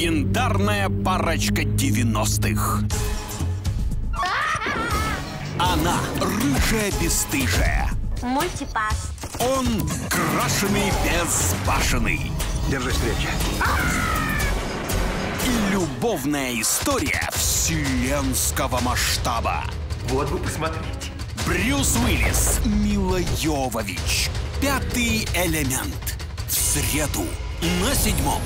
Легендарная парочка 90-х. Она рыжая бесстыжая. Мультипас. Он крашеный безбашенный. Держись крепче. И любовная история вселенского масштаба. Вот вы посмотрите. Брюс Уиллис, Мила Йовович. Пятый элемент. В среду на седьмом.